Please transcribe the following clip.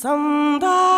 Somebody